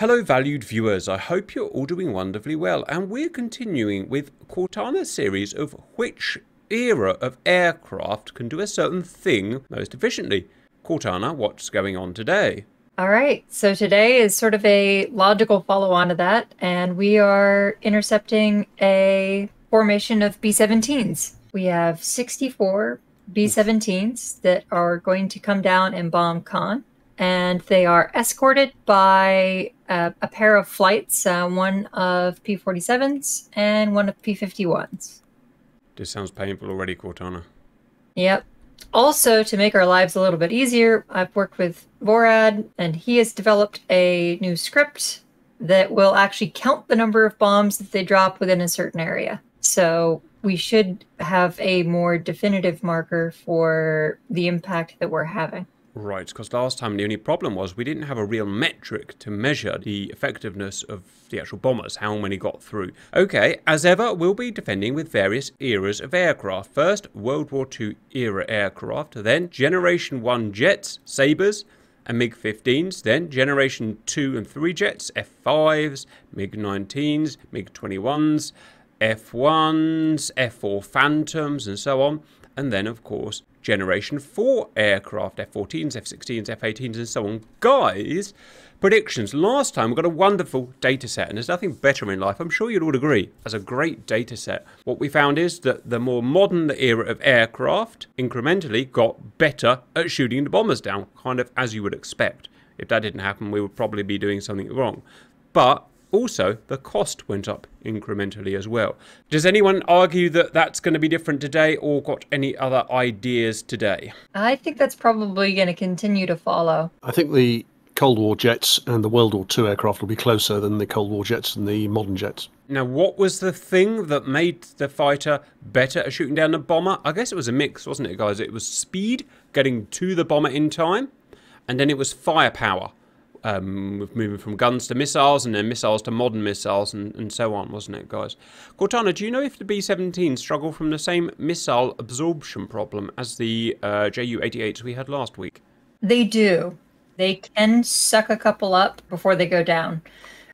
Hello, valued viewers. I hope you're all doing wonderfully well. And we're continuing with Cortana's series of which era of aircraft can do a certain thing most efficiently. Cortana, what's going on today? All right. So today is sort of a logical follow on to that. And we are intercepting a formation of B 17s. We have 64 B 17s that are going to come down and bomb Caen and they are escorted by uh, a pair of flights, uh, one of P 47s and one of P 51s. This sounds painful already, Cortana. Yep. Also, to make our lives a little bit easier, I've worked with Vorad, and he has developed a new script that will actually count the number of bombs that they drop within a certain area. So we should have a more definitive marker for the impact that we're having. Right, because last time the only problem was we didn't have a real metric to measure the effectiveness of the actual bombers, how many got through. Okay, as ever, we'll be defending with various eras of aircraft. First, World War II era aircraft, then Generation 1 jets, Sabres, and MiG-15s, then Generation 2 and 3 jets, F-5s, MiG-19s, MiG-21s, F-1s, F-4 Phantoms, and so on. And then, of course, Generation 4 aircraft, F-14s, F-16s, F-18s, and so on. Guys, predictions. Last time we got a wonderful data set, and there's nothing better in life, I'm sure you'd all agree, as a great data set. What we found is that the more modern the era of aircraft incrementally got better at shooting the bombers down, kind of as you would expect. If that didn't happen, we would probably be doing something wrong. But also, the cost went up incrementally as well. Does anyone argue that that's going to be different today or got any other ideas today? I think that's probably going to continue to follow. I think the Cold War jets and the World War II aircraft will be closer than the Cold War jets and the modern jets. Now, what was the thing that made the fighter better at shooting down the bomber? I guess it was a mix, wasn't it, guys? It was speed, getting to the bomber in time, and then it was firepower um, moving from guns to missiles and then missiles to modern missiles and, and so on, wasn't it, guys? Cortana, do you know if the B 17 struggle from the same missile absorption problem as the uh, Ju 88s we had last week? They do. They can suck a couple up before they go down.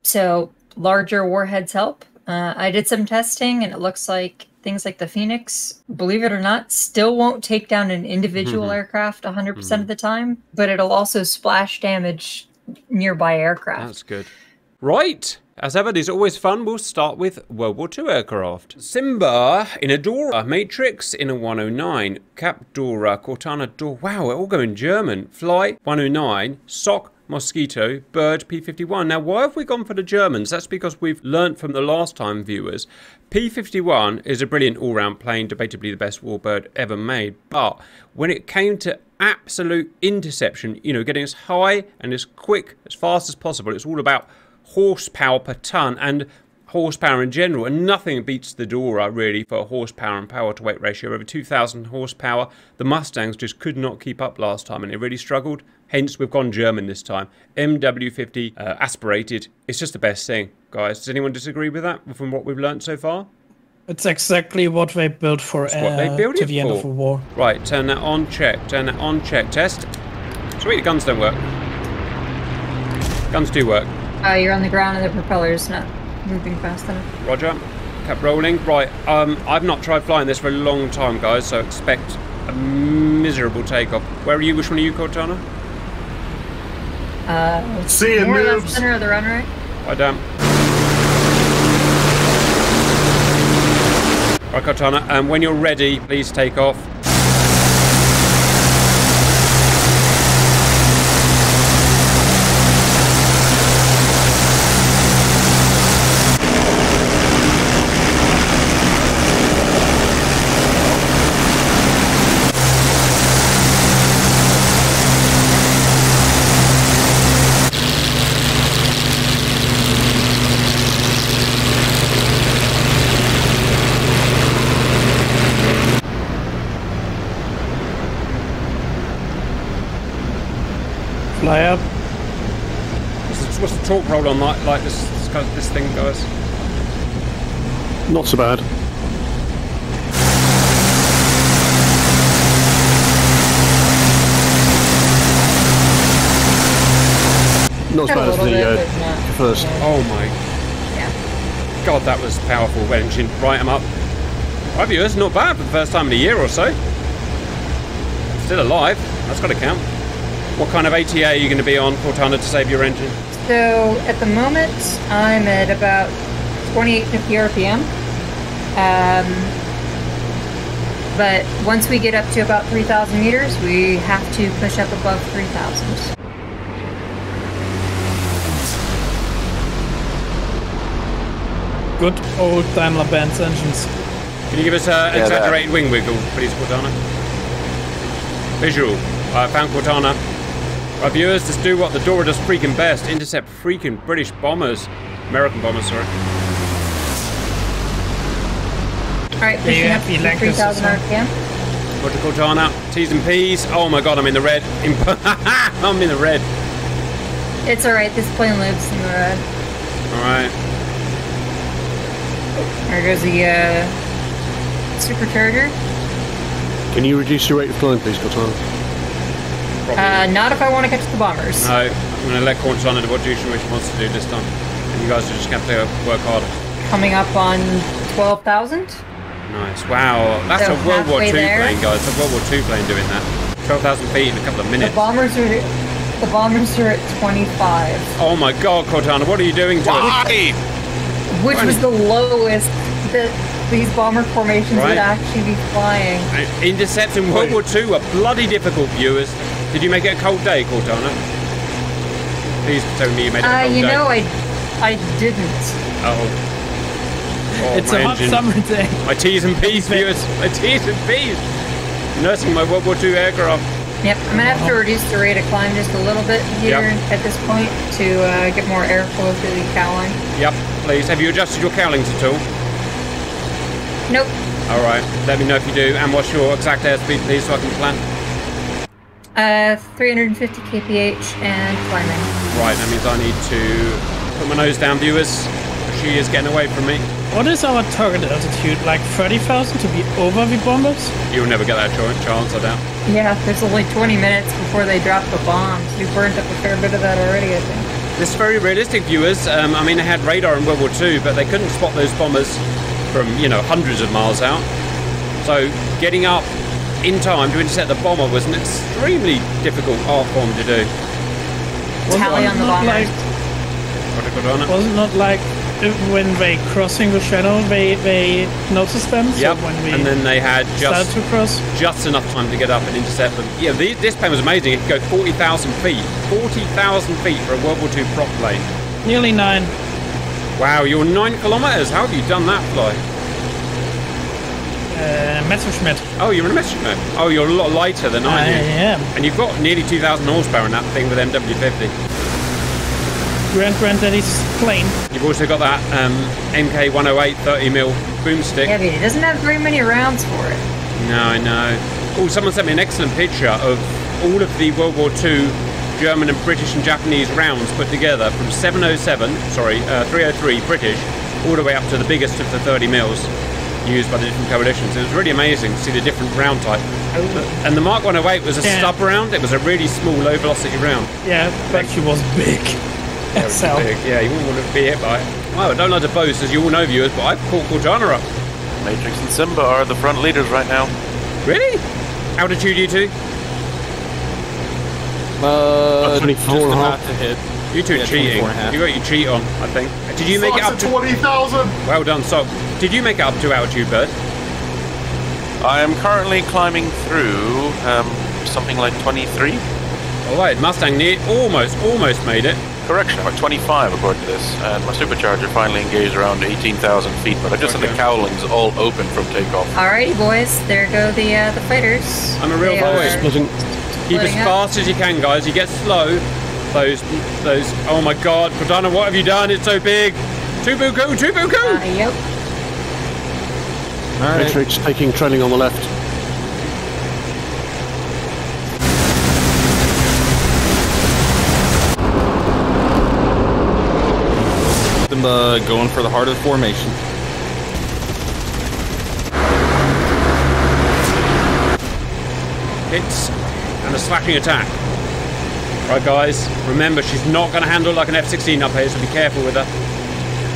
So larger warheads help. Uh, I did some testing and it looks like things like the Phoenix, believe it or not, still won't take down an individual mm-hmm. aircraft 100% mm hmm of the time, but it'll also splash damage nearby aircraft. That's good. Right. As ever, it is always fun. We'll start with World War II aircraft. Simba in a Dora, Matrix in a 109, Cap Dora, Cortana Dora. Wow, we're all going German. Fly 109, Sock Mosquito, Bird P51. Now, why have we gone for the Germans? That's because we've learnt from the last time viewers. P51 is a brilliant all-round plane, debatably the best warbird ever made. But when it came to absolute interception, you know, getting as high and as quick, as fast as possible. It's all about horsepower per ton and horsepower in general, and nothing beats the Dora really for horsepower and power to weight ratio. Over 2,000 horsepower. The Mustangs just could not keep up last time, and it really struggled. Hence, we've gone German this time. MW50 uh, aspirated. It's just the best thing, guys. Does anyone disagree with that from what we've learned so far? It's exactly what they built for That's what they built to it the for. end of the war. Right, turn that on, check. Turn that on, check. Test. Sweet, the guns don't work. Guns do work. Uh, you're on the ground and the propeller's not moving fast enough. Roger. Kept rolling. Right, um, I've not tried flying this for a long time, guys, so expect a miserable takeoff. Where are you? Which one are you, Cortana? Uh, See you, more or less center of the runway. Right down. Cortana, um, when you're ready, please take off. Fly up. What's the, what's the torque roll on like, like this, this, kind of- this thing, guys? Not so bad. Not as bad as little the bit, uh, first. Oh my Yeah. god, that was powerful engine. Right, I'm up. Right, viewers, not bad for the first time in a year or so. Still alive. That's got to count. What kind of ATA are you going to be on, Cortana, to save your engine? So at the moment, I'm at about 2850 RPM. Um, but once we get up to about 3,000 meters, we have to push up above 3,000. Good old Daimler Benz engines. Can you give us an Yeah, exaggerated wing wiggle, please, Cortana? Visual. I found Cortana. Right, viewers, just do what the Dora does freaking best. Intercept freaking British bombers. American bombers, sorry. All right, Yeah, you pushing have up the to electric 3,000 system. RPM. Roger Cortana. T's and P's. Oh my god, I'm in the red. I'm in the red. It's all right. This plane lives in the red. Alright. There goes the uh, supercharger. Can you reduce your rate of climb, please, Cortana? Probably. Uh, not if I want to catch the bombers. no, I'm going to let Cortana do what Jushin Wish wants to do this time. And you guys are just going to have to work harder. Coming up on 12,000. Nice. Wow. That's So a World War II there. plane, guys. A World War II plane doing that. 12,000 feet in a couple of minutes. The bombers are the bombers are at 25, Oh my god, Cortana, what are you doing to us? Why? which was the lowest that these bomber formations Right. would actually be flying. Intercepts in World War II are bloody difficult, viewers. Did you make it a cold day, Cortana? Please tell me you made it a Uh, cold you day. know, I I didn't. Uh-oh. Oh, it's my a hot engine. summer day. My T's and P's, viewers. My T's and P's. Nursing my World War II aircraft. Yep, I'm gonna have to reduce the rate of climb just a little bit here Yep. at this point to uh, get more airflow through the cowling. Yep, please. Have you adjusted your cowlings at all? Nope. All right. Let me know if you do. And what's your exact airspeed, please, so I can plan? Uh, 350 kph and climbing. Right, that means I need to put my nose down, viewers. She is getting away from me. What is our target altitude? Like 30,000 to be over the bombers? You'll never get that chance, I doubt. Yeah, there's only 20 minutes before they drop the bombs. We burned up a fair bit of that already, I think. This is very realistic, viewers. Um, I mean, they had radar in World War II, but they couldn't spot those bombers from, you know, hundreds of miles out. So getting up in time to intercept the bomber was an extremely difficult art form to do. Tally on the not bombers. like Roger Cortana. was it not like when they crossing the channel they they noticed them? So Yep, when we and then they had just to cross, just enough time to get up and intercept them. Yeah, the, this plane was amazing. It could go 40,000 feet. 40,000 feet for a World War II prop plane. nearly nine. Wow, you're nine kilometers. How have you done that fly? Uh, Messerschmitt. Oh, you're in a Messerschmitt. Oh, you're a lot lighter than I I am. am. And you've got nearly 2,000 horsepower in that thing with MW50. Grand Granddaddy's plane. You've also got that um, MK108 30mm boomstick. Yeah, but it doesn't have very many rounds for it. No, I know. Oh, someone sent me an excellent picture of all of the World War II German and British and Japanese rounds put together from 707, sorry, uh, 303 British, all the way up to the biggest of the 30 mils used by the different coalitions. It was really amazing to see the different round type. And the Mark 108 was a Yeah. stub round. It was a really small, low velocity round. Yeah, but he was big. Yeah, was big. Yeah, you wouldn't want to be hit by it. Well, I don't like to boast, as you all know, viewers, but I've caught Cortana up. Matrix and Simba are the front leaders right now. Really? Altitude, you two? Uh, 24 just and a about half. To hit. You two Yeah, are cheating. 24 and a half. You got your cheat on, I think. Did you make it up to? twenty thousand. Well done, so did you make it up to altitude, Bird? I am currently climbing through um, something like 23. All right, Mustang near, almost, almost made it. Correction, about 25 according to this. And my supercharger finally engaged around 18,000 feet, but I just had the cowlings all open from takeoff. Alrighty, boys, there go the uh, the fighters. I'm a real boy. Splitting. Keep as splitting up. fast as you can, guys. You get slow. Those, those. Oh my God, Cortana, what have you done? It's so big. Tubuku, Uh, Tubuku. yep. All right. Matrix taking trailing on the left. Them uh, going for the heart of the formation. Hits and a slashing attack. Right, guys, remember, she's not going to handle like an F-16 up here, so be careful with her.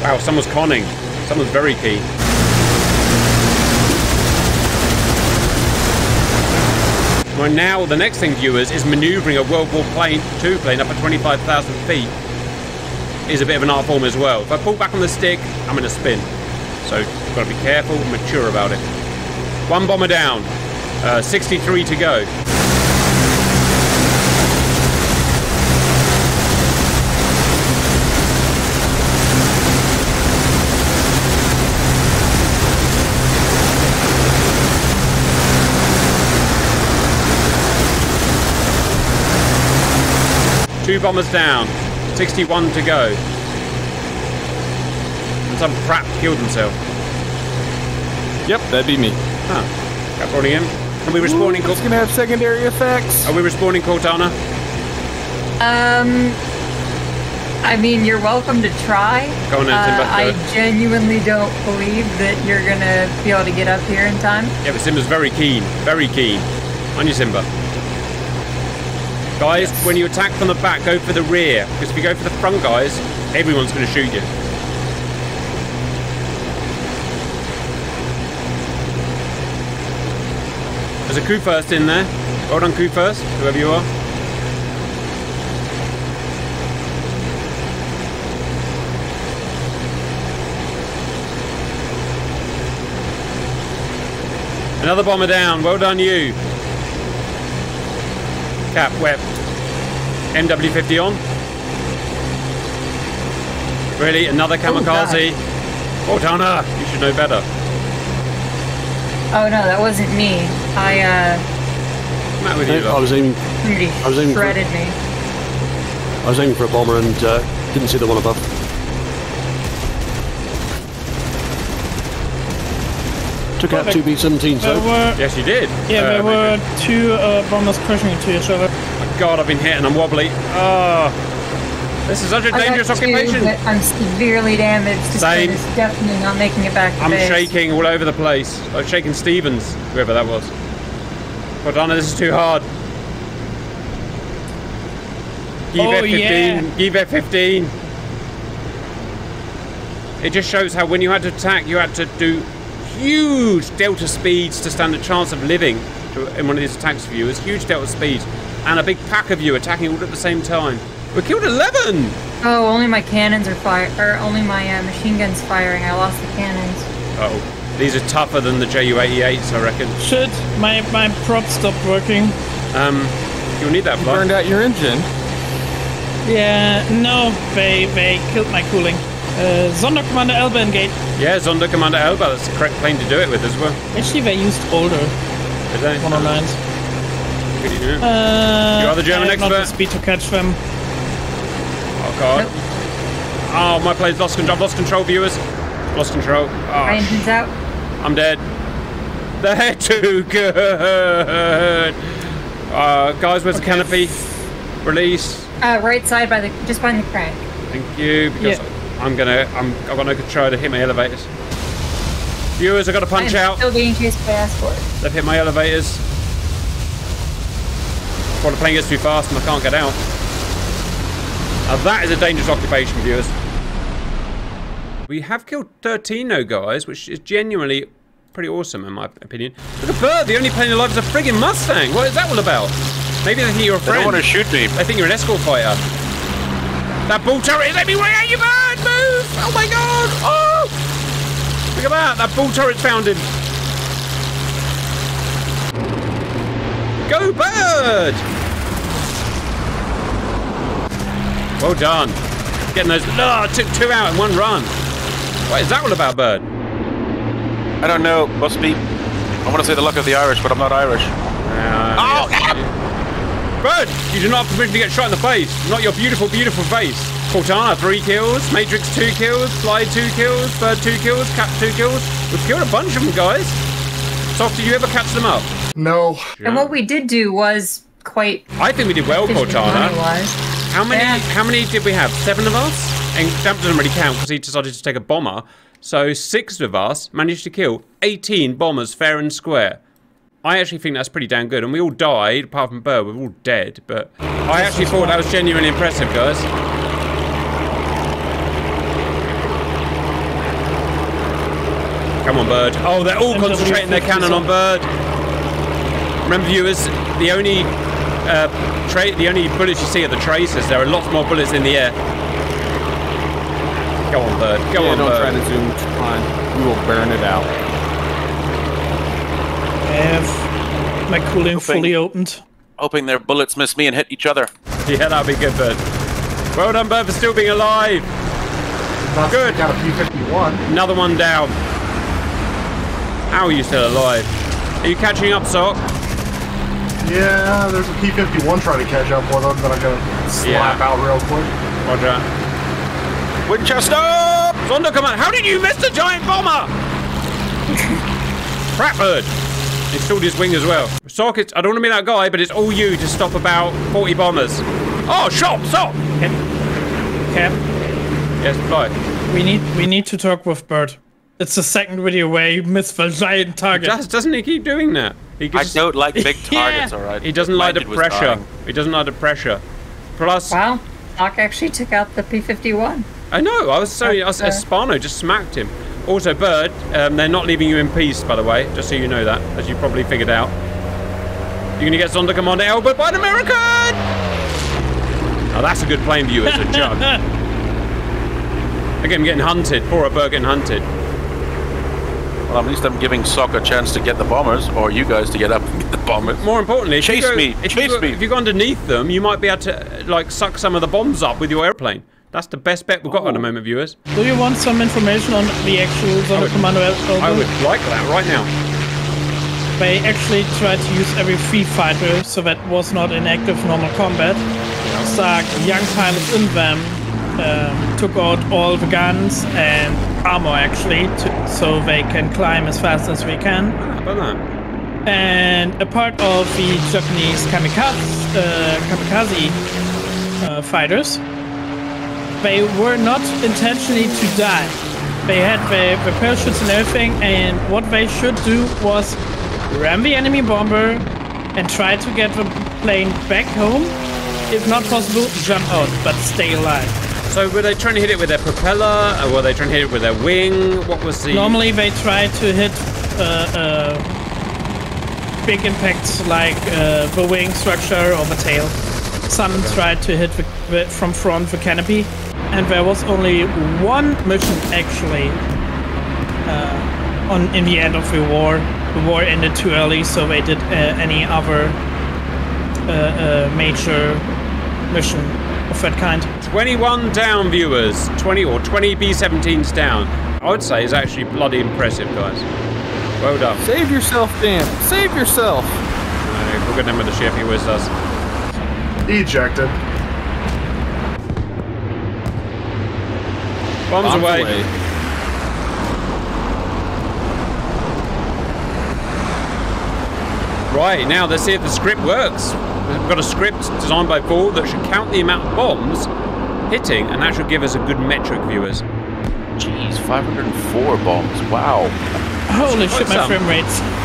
Wow, someone's conning. Someone's very keen. Right now, the next thing, viewers, is manoeuvring a World War plane, 2 plane up at 25,000 feet. Is a bit of an art form as well. If I pull back on the stick, I'm in a spin. So, you've got to be careful and mature about it. One bomber down. Uh, 63 to go. Two bombers down. 61 to go. And some crap killed himself. Yep, that'd be me. Huh. Got rolling in. Are we respawning? It's Cor- gonna have secondary effects. Are we respawning Cortana? Um, I mean, you're welcome to try. Go on then, Uh, I genuinely don't believe that you're gonna be able to get up here in time. Yeah, but Simba's very keen. Very keen. On you, Simba. Guys, when you attack from the back, go for the rear. Because if you go for the front, guys, everyone's going to shoot you. There's a coup first in there. Well done, coup first, whoever you are. Another bomber down. Well done, you. Cap, web. MW50 on. Really? Another kamikaze? Oh, Cortana, you should know better. Oh no, that wasn't me. I uh, What's the matter with you? I lot? was aiming, somebody I was aiming for- me. I was aiming for a bomber and uh, didn't see the one above. Took out two B-17s There though. were Yes, you did. yeah, Uh, there were two uh, bombers crashing into each other. God, I've been hit and I'm wobbly. Oh, this is such a I dangerous occupation. but I'm severely damaged. Same. definitely not making it back to I'm base. shaking all over the place. Like shaking Stevens, whoever that was. Cortana, this is too hard. Give Oh, F15. yeah. Give F15. It just shows how when you had to attack, you had to do huge delta speeds to stand a chance of living in one of these attacks for you. It's huge delta speeds. And a big pack of you attacking all at the same time. We killed 11! Oh, only my cannons are fire, or only my uh, machine guns firing. I lost the cannons. Oh, these are tougher than the Ju-88s, I reckon. Shit, my my prop stopped working. Um, you'll need that blood. Burned out your engine. Yeah, no, they they killed my cooling. Uh, Sonderkommando Elbe engaged. Yeah, Zonda Commander Elba. That's the correct plane to do it with as well. Actually, they used older Did they? 109s. Good, you know. Uh, You are the German I have Not the expert? speed to catch them. Oh god. Nope. Oh, my plane's lost control. I've lost control, viewers. Lost control. My Oh, engine's out. I'm dead. They're too good. Uh, guys, where's the canopy? Release. Uh, right side by the, just behind the crank. Thank you. Because I'm gonna. I'm. I've got no control to hit my elevators. Viewers, I got to punch I'm out. Still being chased by escort. They've hit my elevators. Well, the plane gets too fast and I can't get out. Now that is a dangerous occupation, viewers. We have killed 13 though, guys, which is genuinely pretty awesome in my opinion. Look at Bird, the only plane alive is a friggin' Mustang. What is that all about? Maybe they think you're a friend. They don't want to shoot me. They think you're an escort fighter. That bull turret is everywhere! You bird! Move! Oh my god! Oh! Look at that! That bull turret's found him. Go bird! Well done. Getting those. No, took two out in one run. What is that all about, bird? I don't know. Must be. I want to say the luck of the Irish, but I'm not Irish. Uh, Oh, Bird, you do not have permission to get shot in the face. Not your beautiful, beautiful face. Cortana, three kills. Matrix, two kills. Fly, two kills. Bird, two kills. Cat, two kills. We've killed a bunch of them, guys. Soft, did you ever catch them up? No. And what we did do was quite I think we did well, Cortana. money-wise. How many? Yeah. How many did we have? Seven of us. And Damp doesn't really count because he decided to take a bomber. So six of us managed to kill 18 bombers fair and square. I actually think that's pretty damn good. And we all died, apart from Bird. We're all dead. But I actually thought that was genuinely impressive, guys. Come on, Bird. Oh, they're all concentrating their cannon on Bird. Remember, viewers, the only uh, tra- the only bullets you see are the tracers. There are lots more bullets in the air. Go on, Bird. Go yeah, on, don't Bird. try to zoom fine. We will burn it out. I have my cooling Hoping- fully opened. Hoping their bullets miss me and hit each other. Yeah, that'd be good, Bird. Well done, Bird, for still being alive. That's Good. Got a P51. Another one down. How are you still alive? Are you catching up, Sock? Yeah, there's a P51 trying to catch up with them that I'm gonna slap Yeah. out real quick. Roger. Winchester! Zonda, come on. How did you miss the giant bomber? Crap bird. He stalled his wing as well. Sock, it's, I don't want to be that guy, but it's all you to stop about 40 bombers. Oh, shot, stop! Cap, Yes, fly. we need we need to talk with Bird. It's the second video where he missed the giant target. Does, doesn't he keep doing that? He, I don't like big Yeah. targets, alright? he doesn't like the pressure. He doesn't like the pressure. Plus, Wow. Doc actually took out the P51. I know. I was sorry. I was, uh, Espano just smacked him. Also, Bird, um, they're not leaving you in peace, by the way. Just so you know that, as you probably figured out. You're gonna get Zonda Commander elbowed by an American. Now, that's a good plane view as a jug. Again, getting hunted. Poor Bird getting hunted. Well, at least I'm giving Sock a chance to get the bombers, or you guys to get up and get the bombers. More importantly, if Chase you go, me, If chase you go, me. If you go underneath them, you might be able to like suck some of the bombs up with your airplane. That's the best bet we've got at the moment, viewers. Do you want some information on the actual Zona would- Commando I would like that right now. They actually tried to use every free fighter, so that was not in active normal combat. Stuck young pilots in them, um, took out all the guns and armor actually, to, so they can climb as fast as we can. How? And a part of the Japanese kamikaze, uh, kamikaze uh, fighters, they were not intentionally to die. They had the, the parachutes and everything, and what they should do was ram the enemy bomber and try to get the plane back home. If not possible, jump out, but stay alive. So were they trying to hit it with their propeller, or were they trying to hit it with their wing? What was the? Normally, they try to hit uh, uh, big impacts like uh, the wing structure or the tail. Some tried to hit the, the, from front the canopy, and there was only one mission actually uh, on in the end of the war. The war ended too early, so they did uh, any other uh, uh, major mission of that kind. 21 down, viewers. 20 or 20 B-17s down. I would say is actually bloody impressive, guys. Well done. Save yourself, Dan. Save yourself. Uh, We'll get them with the ship. He always does. Ejected. Bombs, Bombs away. away. Right now, let's see if the script works. We've got a script designed by Ball that should count the amount of bombs hitting, and that should give us a good metric, viewers. Jeez, 504 bombs. Wow. Holy shit, my some. frame rates.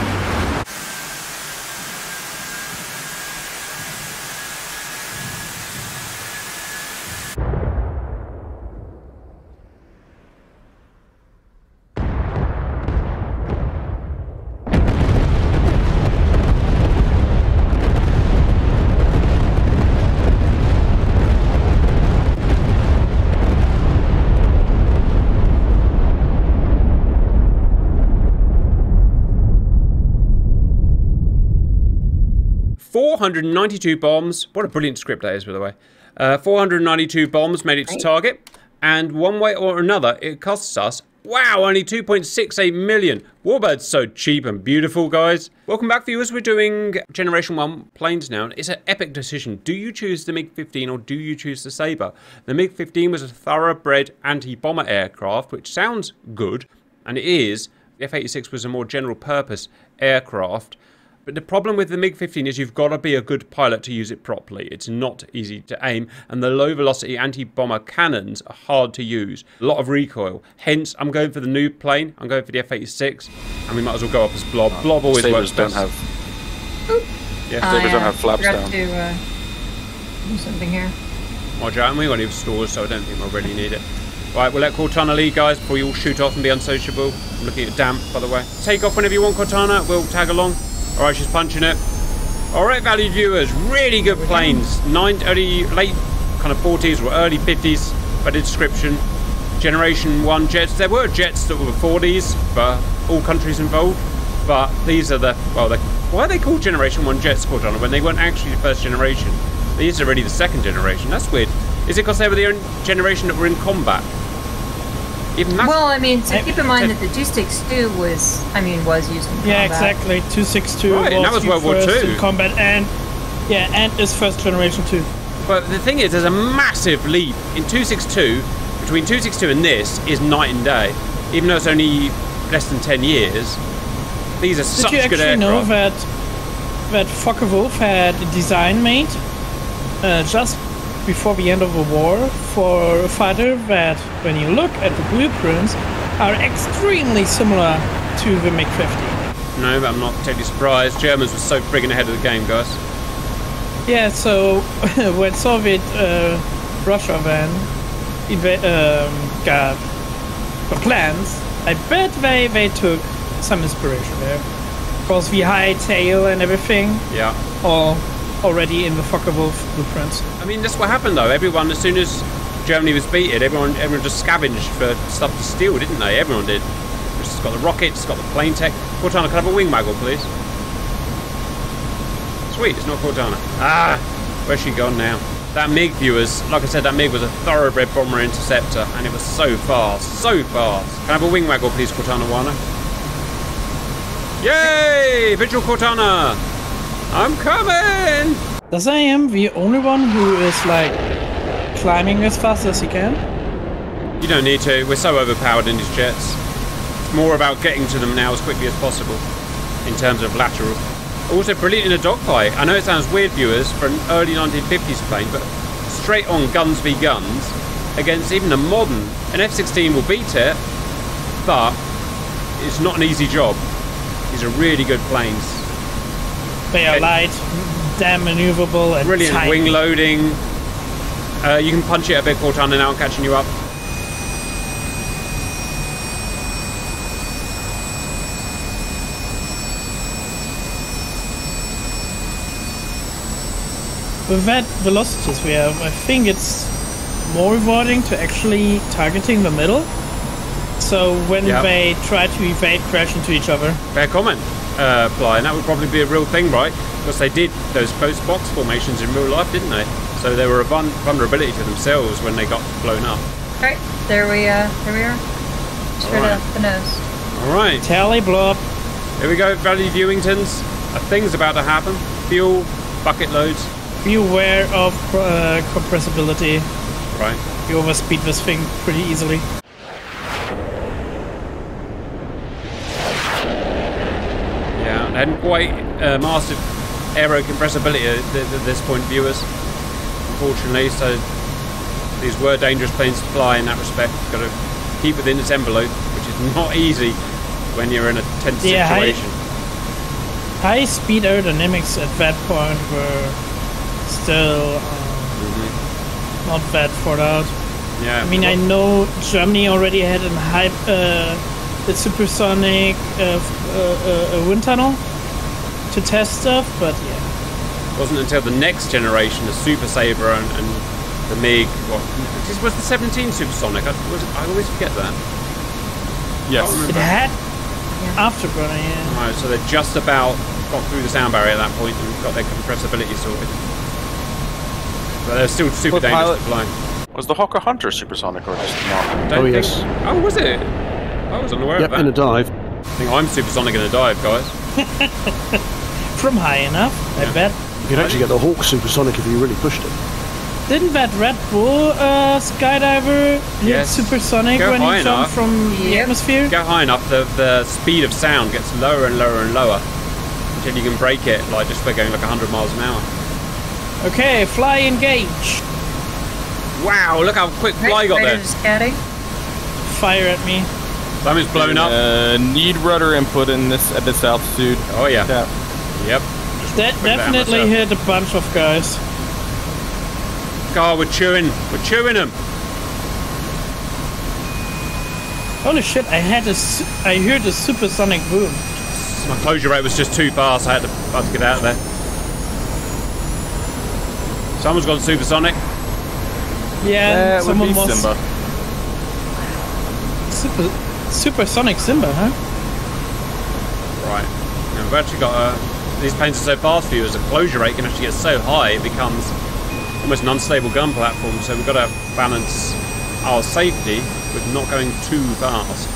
Four hundred ninety-two bombs. What a brilliant script that is, by the way. Uh, 492 bombs made it to target, and one way or another, it costs us. Wow, only 2.68 million. Warbird's so cheap and beautiful, guys. Welcome back, viewers. We're doing Generation 1 planes now. It's an epic decision. Do you choose the MiG-15 or do you choose the Sabre? The MiG-15 was a thoroughbred anti-bomber aircraft, which sounds good, and it is. The F-86 was a more general purpose aircraft. But the problem with the MiG-15 is you've got to be a good pilot to use it properly. It's not easy to aim, and the low-velocity anti-bomber cannons are hard to use. A lot of recoil. Hence, I'm going for the new plane. I'm going for the F-86, and we might as well go up as Blob. Blob always Sabres works don't best. have Yeah, I, Sabers don't uh, have flaps forgot down. to uh, do something here. Roger, and we got any stores, so I don't think we'll really need it. Right, we'll let Cortana lead, guys, before you all shoot off and be unsociable. I'm looking at Damp, by the way. Take off whenever you want, Cortana. We'll tag along. All right, she's punching it. All right, valued viewers, really good planes. Nine, early, late kind of 40s or early 50s by the description. Generation 1 jets. There were jets that were before these for all countries involved, but these are the, well, they, why are they called Generation 1 jets, Cortana, when they weren't actually the first generation? These are really the second generation. That's weird. Is it because they were the only generation that were in combat? Even that's Well, I mean, so I- keep in mind I- that the 262 was, I mean, was used in Yeah, combat. exactly. 262 Right, and that was the World War first Two. in combat and yeah, and is first generation too. But the thing is, there's a massive leap in 262 between 262 and this is night and day. Even though it's only less than 10 years, these are Did such you good actually know that that Focke-Wulf had a design made uh, just before the end of the war for a fighter that, when you look at the blueprints, are extremely similar to the MiG-15. No, but I'm not totally surprised. Germans were so friggin' ahead of the game, guys. Yeah, so when Soviet uh, Russia then um, got the plans, I bet they, they took some inspiration there. Because the high tail and everything, Yeah. all already in the Focke-Wulf blueprints. I mean, that's what happened though. Everyone, as soon as Germany was beaten, everyone, everyone just scavenged for stuff to steal, didn't they? Everyone did. It's got the rockets, it's got the plane tech. Cortana, can I have a wing waggle, please? Sweet, it's not Cortana. Ah, where's she gone now? That MiG, viewers, like I said, that MiG was a thoroughbred bomber interceptor, and it was so fast, so fast. Can I have a wing waggle, please, Cortana Wana? Yay! Visual Cortana! I'm coming! Does I am the only one who is like climbing as fast as he can? You don't need to. We're so overpowered in these jets. It's more about getting to them now as quickly as possible in terms of lateral. Also brilliant in a dogfight. I know it sounds weird, viewers, for an early 1950s plane, but straight on guns v guns against even a modern. An F-16 will beat it, but it's not an easy job. These are really good planes. They are Okay. light, damn maneuverable, and Brilliant tight. wing loading. Uh, you can punch it a bit, Cortana, now I'm catching you up. With that velocities we have, I think it's more rewarding to actually targeting the middle. So when Yep. they try to evade, crash into each other. Fair comment, uh, Fly, and that would probably be a real thing, right? Because they did those post box formations in real life, didn't they? So they were a vul- vulnerability to themselves when they got blown up. Right, there we, uh, there we are. Straight Alright. up the nose. All right, Tally blow up. here we go, Valley Viewingtons. A thing's about to happen. Fuel, bucket loads. Be aware of uh, compressibility. Right. You overspeed this thing pretty easily. And quite uh, massive aero compressibility at, th- at this point, viewers. Unfortunately, so these were dangerous planes to fly in that respect. You've Got to keep within its envelope, which is not easy when you're in a tense Yeah, situation. High speed aerodynamics at that point were still uh, not bad thought out. Yeah. I mean, I know Germany already had a high, uh, a supersonic uh, f- uh, uh, wind tunnel to test stuff, but yeah. It wasn't until the next generation, the Super Sabre and, and the MiG. What this was the 17 supersonic? I, was I always forget that. Yes. Can't It remember. had afterburner, yeah. Right, so they're just about got through the sound barrier at that point and got their compressibility sorted. But they're still super Well, dangerous pilot- to fly. Was the Hawker Hunter supersonic or just not? Don't Oh, think- yes. Oh, was it? I was unaware Yep, of in a dive. I think I'm supersonic in a dive, guys. From high enough, Yeah. I bet. You could actually get the Hawk supersonic if you really pushed it. Didn't that Red Bull uh, skydiver hit Yes. supersonic Go when he jumped enough. from the Yep. atmosphere? Go high enough, the, the speed of sound gets lower and lower and lower until you can break it, like just by going like 100 miles an hour. Okay, fly engage. Wow, look how quick Fly got there. Fire at me. Something's blown up. Uh, need rudder input in this at this altitude. Oh yeah. Yeah. Yep. Just De- definitely hit a bunch of guys. God, we're chewing. We're chewing them. Holy shit! I had a, su- I heard a supersonic boom. My closure rate was just too fast. I had to, I had to get out of there. Someone's gone supersonic. Yeah, That someone be was Simba. super supersonic Simba, huh? Right. Now we've actually got a. These planes are so fast for you, as a closure rate can actually get so high it becomes almost an unstable gun platform. So we've got to balance our safety with not going too fast.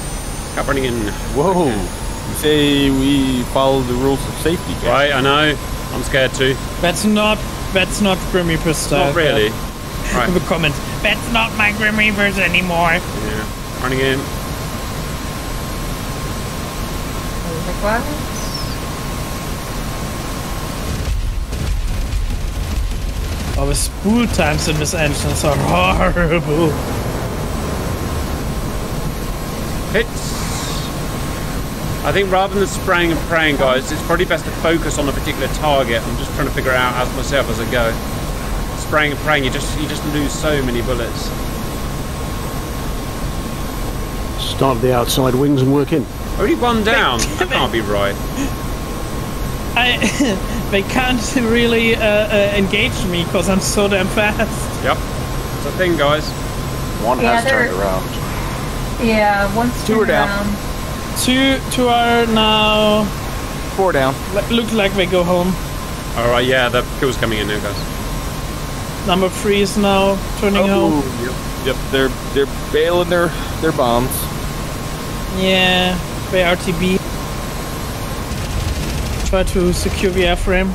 Kept running in. Whoa. You say we follow the rules of safety, Jack. Right, I know. I'm scared too. That's not that's not Grim Reaper style. Not really. Have Right. a comment. That's not my Grim Reapers anymore. Yeah. Running in. Likewise. Oh, the spool times in this engine are horrible. Hits. I think rather than spraying and praying, guys, it's probably best to focus on a particular target. I'm just trying to figure it out as myself as I go. Spraying and praying, you just you just lose so many bullets. Start at the outside wings and work in. Only one down. That can't be right. I they can't really uh, uh, engage me because I'm so damn fast. Yep. It's a thing, guys. One Yeah, has turned they're- around. Yeah, once Two are turned down. around. Two two are now Four down. li- look like they go home. All right, yeah, the kill's coming in now, guys. Number three is now turning home. Oh, yep. Yep. They're they're bailing their their bombs. Yeah, the RTB. Try to secure the airframe.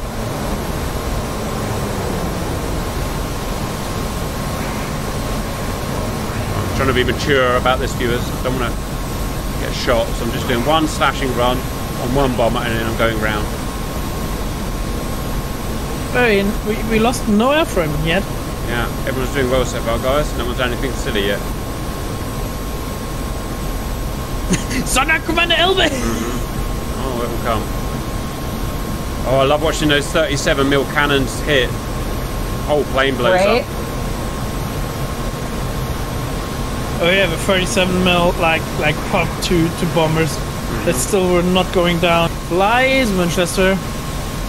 I'm trying to be mature about this, viewers. I don't want to get shot, so I'm just doing one slashing run on one bomber and then I'm going round. Very, we, we lost no airframe yet. Yeah, everyone's doing well so far, guys. No one's done anything silly yet. Sonderkommando Elbe! Oh, it will come. Oh, I love watching those 37 mil cannons hit. Whole plane blows Right? up. Oh yeah, the 37 mil like like pop to to bombers that still were not going down. Lies, Manchester.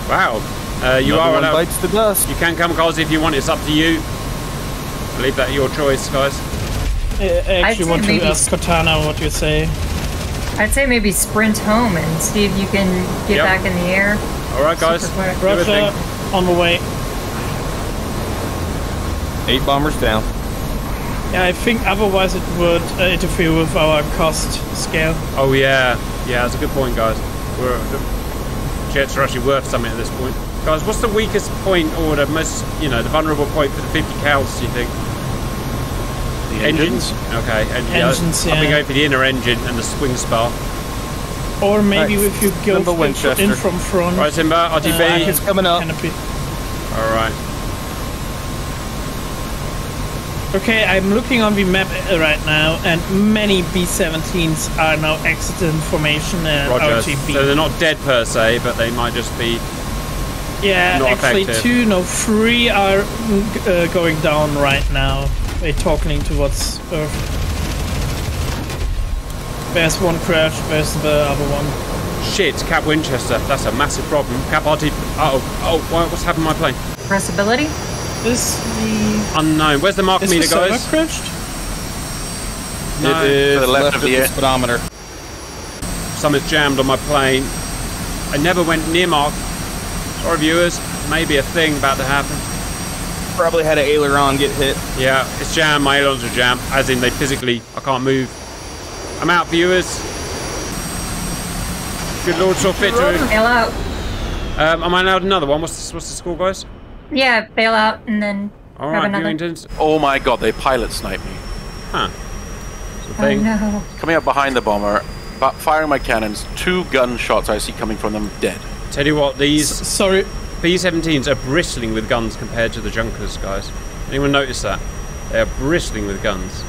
Wow. Uh, you Another are allowed. bites the dust. You can come, guys, if you want. It's up to you. I leave that your choice, guys. I I actually say want to ask Cortana what you say. I'd say maybe sprint home and see if you can get Yep. back in the air. All right, guys. Super quick. Do a Roger, thing. on the way. Eight bombers down. Yeah, I think otherwise it would uh, interfere with our cost scale. Oh yeah, yeah. That's a good point, guys. We're, the jets are actually worth something at this point, guys. What's the weakest point or the most, you know, the vulnerable point for the 50 cals? Do you think? The Engines. Okay. And, yeah, Engines, I'll be going for the inner engine and the swing spar. Or maybe Right. if you go Simba Winchester. in from front. Right, Simba, RTB. uh, It's coming up. canopy. All right. Okay, I'm looking on the map uh, right now, and many B-17s are now exiting formation and Roger. RTB. So they're not dead per se, but they might just be. yeah, not actually effective. two, no, three are mm, uh, going down right now. They're talking towards Earth. There's one crash, there's the other one. Shit, Cap Winchester. That's a massive problem. Cap RT. Oh, oh, what's happened to my plane? Pressability? Is the Unknown. Where's the Mach is the meter, server guys? crashed? No. It is To the left of the the speedometer. Something's jammed on my plane. I never went near mark. Sorry, viewers. Maybe a thing about to happen. Probably had an aileron get hit. Yeah, it's jammed. My ailerons are jammed. As in, they physically, I can't move. I'm out, viewers. Good Lord, saw fit to. Bail out. Um, am I allowed another one? What's the, what's the score, guys? Yeah, bail out and then All Have right, another. Viewingtons. Oh my god, they pilot sniped me. Huh. It's a Oh thing. no. Coming up behind the bomber, firing my cannons, two gunshots I see coming from them, dead. Tell you what, these S- sorry, B-17s are bristling with guns compared to the Junkers, guys. Anyone notice that? They are bristling with guns.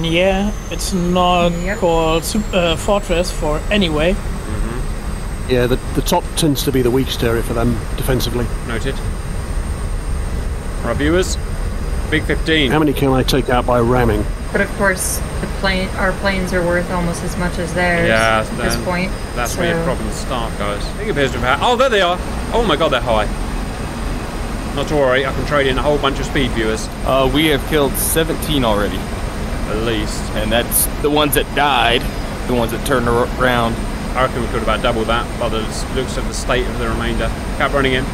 yeah, it's not Yep. called Sup- uh, Fortress for anyway. Yeah, Yeah, the, the top tends to be the weakest area for them defensively. Noted. Our viewers. Big 15. How many can I take out by ramming? But of course, the plane, our planes are worth almost as much as theirs Yeah, at this point. That's so, where your problems start, guys. I think it appears to have had. Oh, there they are. Oh my god, they're high. Not to worry, I can trade in a whole bunch of speed viewers, Uh, we have killed 17 already, at least. and that's the ones that died, the ones that turned around. I reckon we could about double that by the looks of the state of the remainder. Cap running in.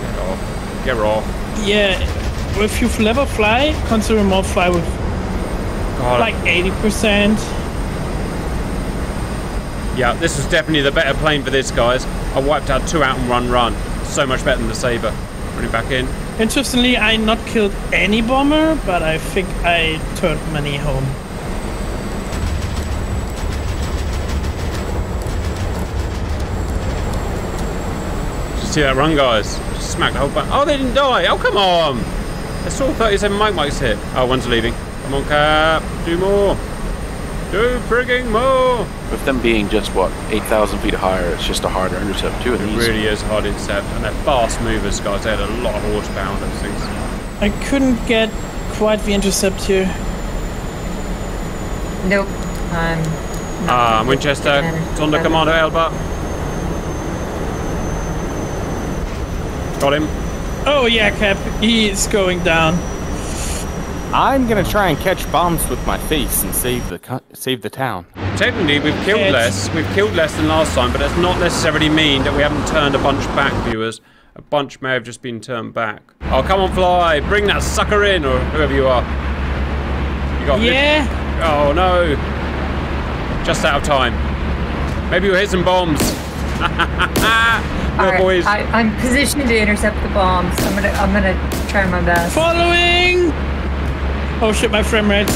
Get off. Get off. Yeah, if you never fly, consider more fly with God. like 80%. Yeah, this is definitely the better plane for this, guys. I wiped out two out and run run. So much better than the Sabre. Running back in. Interestingly, I not killed any bomber, but I think I turned many home. See that run, guys. Just smacked the whole bunch. Oh, they didn't die. Oh, come on. I saw 37 Mike Mikes hit. Oh, one's leaving. Come on, Cap. Do more. Do frigging more. With them being just what 8,000 feet higher, it's just a harder intercept too. It really is hard intercept, and they're fast movers, guys. They had a lot of horsepower on those things. I couldn't get quite the intercept here. Nope. I'm. not Ah, Winchester, getting it's Sonderkommando Elbe. Got him. Oh yeah, Cap, he is going down. I'm gonna try and catch bombs with my face and save the co- save the town. Technically, we've killed It's- less. We've killed less than last time, but that's not necessarily mean that we haven't turned a bunch back, viewers. A bunch may have just been turned back. Oh, come on, fly! Bring that sucker in, or whoever you are. You got Yeah, Oh no! Just out of time. Maybe we'll hit some bombs. All no, right, boys. I, I'm positioned to intercept the bombs. I'm gonna. I'm gonna try my best. following. Oh shit, my frame rate.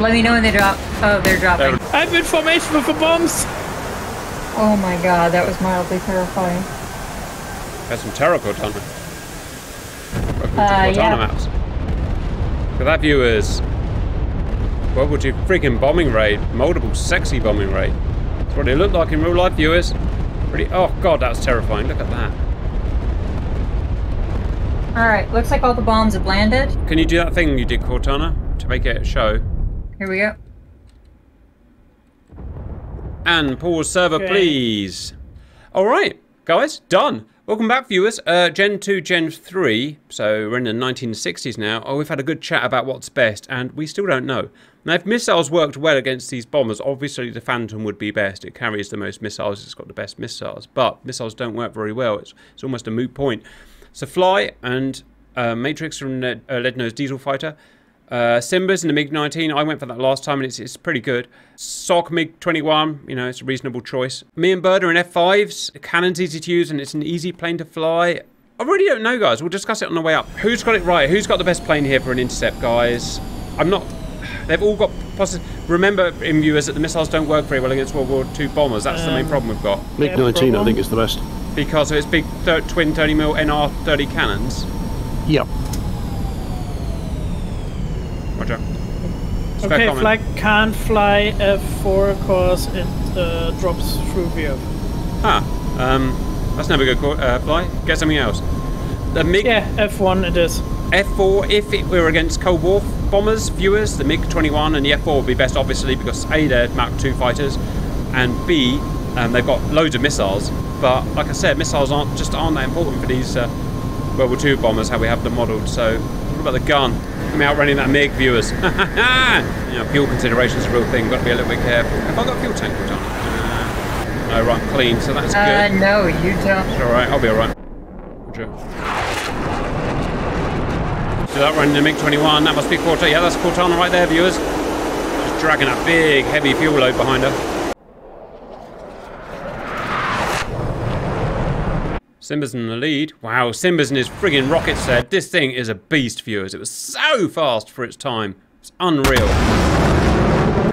Let me know when they drop. Oh, they're dropping. I'm in formation with the bombs. Oh my god, that was mildly terrifying. There's some terracotta. Welcome Uh, to Cortana yeah. maps. Look at that, viewers. World War II freaking bombing raid. Multiple sexy bombing raid. That's what it looked like in real life, viewers. Pretty. Oh god, that was terrifying. Look at that. All right, looks like all the bombs have landed. Can you do that thing you did, Cortana, to make it show? Here we go. And pause server, Okay. please. All right, guys, done. Welcome back, viewers. Uh, Gen 2, Gen 3. So we're in the 1960s now. Oh, we've had a good chat about what's best, and we still don't know. Now, if missiles worked well against these bombers, obviously the Phantom would be best. It carries the most missiles. It's got the best missiles. But missiles don't work very well. It's, it's almost a moot point. So Fly and uh, Matrix from uh, Ledno's Diesel Fighter. Uh, Simbas in the MiG 19. I went for that last time and it's, it's pretty good. Sock MiG 21, you know, it's a reasonable choice. Me and Bird are in F5s. The cannon's easy to use and it's an easy plane to fly. I really don't know, guys. We'll discuss it on the way up. Who's got it right? Who's got the best plane here for an intercept, guys? I'm not. They've all got. Possi- Remember, in viewers, that the missiles don't work very well against World War II bombers. That's the main Um, problem we've got. MiG 19, I think, is the best. Because of its big thir- twin 30mm NR 30 cannons. Yep. Roger. It's fair Okay, comment. flag can't fly F4 because it uh, drops through here. Ah, um, that's never a good. Call, uh, fly. Get something else. The MiG Yeah, F1 it is. F4. If it were against Cold War bombers, viewers, the MiG 21 and the F4 would be best, obviously, because A, they're Mach 2 fighters, and B, um, they've got loads of missiles. But like I said, missiles aren't just aren't that important for these uh, World War II bombers. How we have them modelled. So, what about the gun? I'm outrunning that MiG, viewers. you know, fuel considerations are a real thing. Got to be a little bit careful. Have I got a fuel tank? on? Uh, no, right, clean. So that's Uh, good. no, you don't. It's alright, I'll be alright. Roger. So that running the MiG-21, that must be Cortana. Yeah, that's Cortana right there, viewers. Just dragging a big, heavy fuel load behind her. Simba's in the lead. Wow, Simba's in his friggin' rocket said. This thing is a beast, viewers. It was so fast for its time. It's unreal.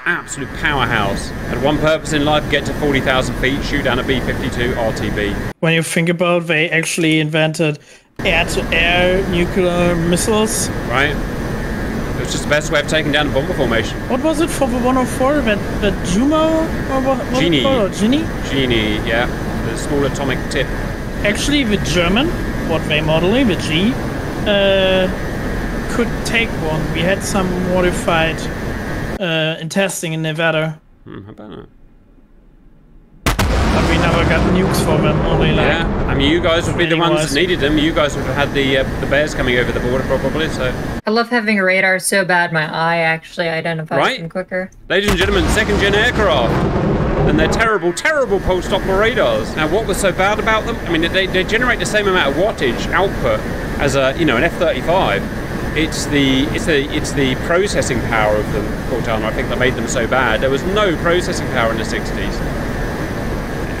Absolute powerhouse. Had one purpose in life, get to 40,000 feet, shoot down a B-52 RTB. When you think about they actually invented air-to-air nuclear missiles. right? It was just the best way of taking down the bomber formation. What was it for the 104? That that Jumo or what? what Genie. Or Genie? Genie, yeah. The small atomic tip. Actually, the German, what they modeling, the G, uh, could take one. We had some modified uh, in testing in Nevada, Hmm, how about that? But we never got nukes for them. Only like Yeah, I mean, you guys would be the ones that needed them. You guys would have had the uh, the bears coming over the border probably. So, I love having a radar so bad my eye actually identifies Right. them quicker. ladies and gentlemen, second gen aircraft and their terrible, terrible pulse Doppler radars. Now, what was so bad about them? I mean, they, they generate the same amount of wattage output as a you know an F-35. It's the it's the it's the processing power of them, Cortana. I think that made them so bad. There was no processing power in the 60s,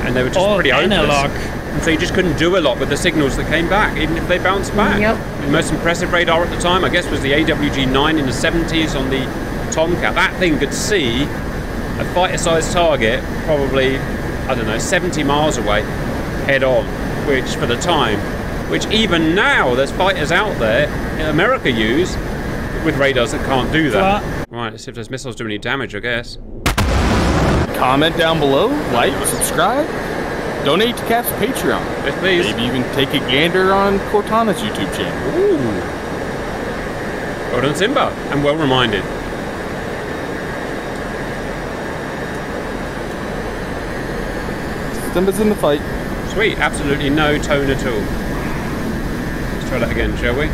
and they were just all pretty hopeless. analog. And so you just couldn't do a lot with the signals that came back, even if they bounced back. Yep. The most impressive radar at the time, I guess, was the AWG-9 in the 70s on the Tomcat. That thing could see a fighter-sized target probably, I don't know, 70 miles away, head on, which for the time, which even now there's fighters out there in America use with radars that can't do that. Right, let's see if those missiles do any damage, I guess. Comment down below, like, subscribe, donate to Cap's Patreon. Yes, please. Maybe even take a gander on Cortana's YouTube channel. Ooh. Well done, Simba, and well reminded. Simba's in the fight. Sweet, absolutely no tone at all. Let's try that again, shall we?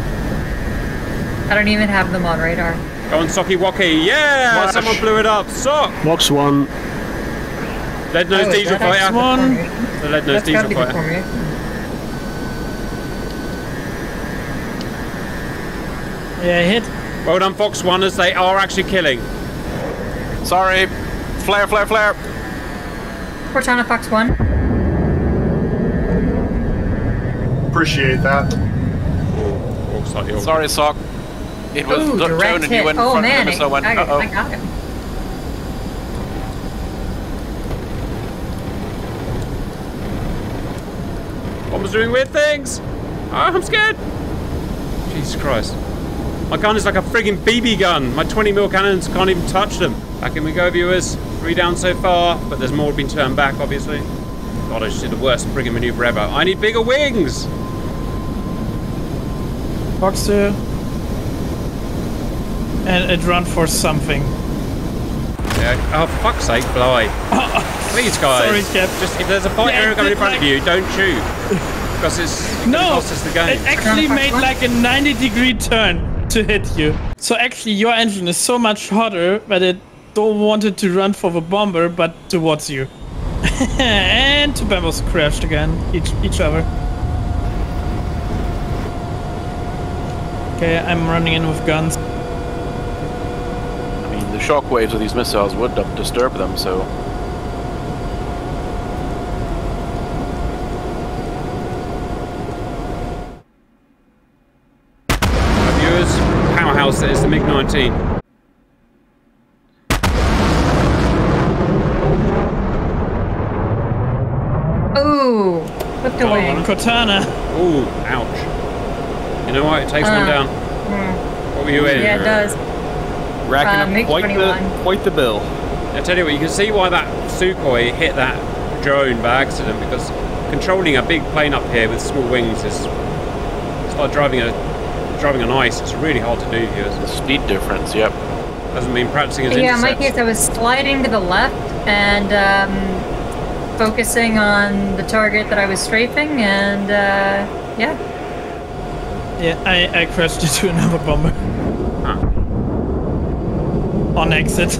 I don't even have them on radar. Go on, Socky Wocky. Yeah! Flash. Someone blew it up. Sock! Fox one. Lead nose Oh, diesel that fighter. actually One. The lead nose diesel be fighter. Yeah, hit. Well done, Fox One, as they are actually killing. Sorry. Flare, flare, flare. Cortana Fox 1. Appreciate that. Oh, oh slightly over. Oh. Sorry, Sock. It was Ooh, looked direct down and hit. you went in oh front man, of him, so I went, I, uh-oh. I got him. Bombers doing weird things. Oh, I'm scared. Jesus Christ. My gun is like a frigging BB gun. My 20 mil cannons can't even touch them. Back in we go, viewers. Three down so far, but there's more being turned back, obviously. God, I just did the worst frigging maneuver ever. I need bigger wings. Fox two. And it run for something. Yeah. Oh, for fuck's sake, fly. Please, guys. Sorry, Cap. Just if there's a fighter Yeah, it coming in did front of you, don't shoot. Because it's gonna No, cost us the game. it actually made one? like a 90 degree turn to hit you. So actually your engine is so much hotter that it don't want it to run for the bomber, but towards you. and two bombers crashed again, each each other. Okay, I'm running in with guns. I mean, the shock waves of these missiles would disturb them, so Viewers, powerhouse that is the MiG-19. Ooh, flipped Oh, away. Cortana. Ooh, ouch. You know what? It takes one Uh, down. Hmm. What were you in? Yeah, it does. Racking up quite the, 21. quite the bill. I tell you what, you can see why that Sukhoi hit that drone by accident because controlling a big plane up here with small wings is it's like driving a driving on ice. It's really hard to do. Viewers the speed difference, yep. hasn't been practicing his Yeah, in my case, I was sliding to the left and um, focusing on the target that I was strafing, and uh, yeah. Yeah, I, I crashed into another bomber Huh. On exit.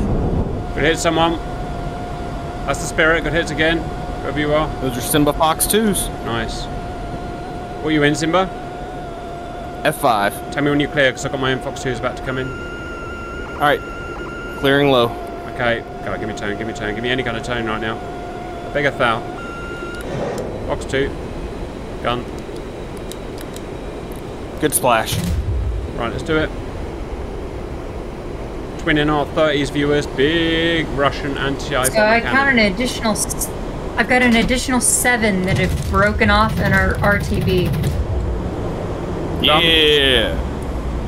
Good hit, someone. That's the spirit. Good hits again. Whoever you are. Those are Simba Fox 2s. Nice. What are you in, Simba? F5. Tell me when you're clear, because I've got my own Fox 2s about to come in. Alright. Clearing low. Okay, go, give me tone, give me tone, give me any kind of tone right now. Bigger foul. Fox 2. Gun. Good splash. Right, let's do it. Twin NR30s viewers, big Russian anti-eye So I count an additional. s- I've got an additional seven that have broken off in our RTB. Yeah.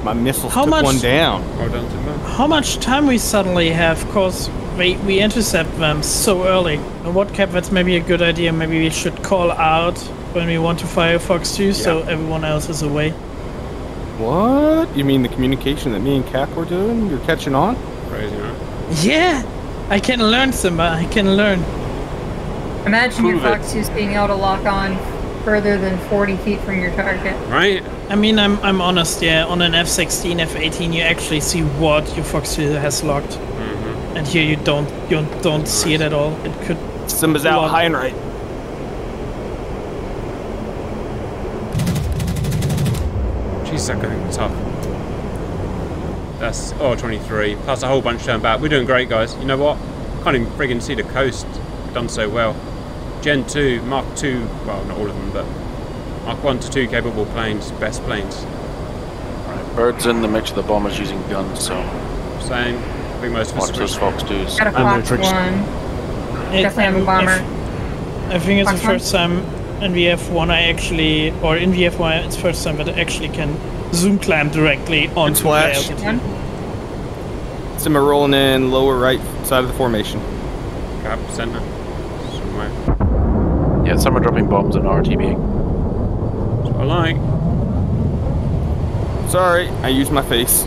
My missiles How took much- one down. Well done, Timber. How much time we suddenly have? Cause we we intercept them so early. And what cap? That's maybe a good idea. Maybe we should call out when we want to fire Fox 2, so everyone else is away. What? You mean the communication that me and Cap were doing? You're catching on? Crazy, right? Yeah, I can learn, Simba. I can learn. Imagine your Prove it. Fox 2's being able to lock on further than 40 feet from your target. Right? I mean, I'm I'm honest. Yeah, on an F16, F18, you actually see what your Fox 2 has locked, Mm -hmm. and here you don't you don't see it at all. It could Simba's out One. high and right. Jeez, that tough. That's oh 23 plus a whole bunch turned back. We're doing great, guys. You know what? Can't even friggin' see the coast. We've done so well. Gen 2, Mark 2, well, not all of them, but Mark 1 to 2 capable planes, best planes. Right, birds in the mix of the bombers using guns, so Same. I think most of us watch those. Fox 2s. Got a Fox 1. It- Definitely have a bomber. I think it's the Fox one? first time in VF1 I actually, or in VF1 it's the first time that I actually can zoom climb directly onto the Flash. altitude. One. Simba rolling in lower right side of the formation. Cap center. Somewhere. Yeah, some are dropping bombs and RTBing. That's what I like. Sorry, I used my face.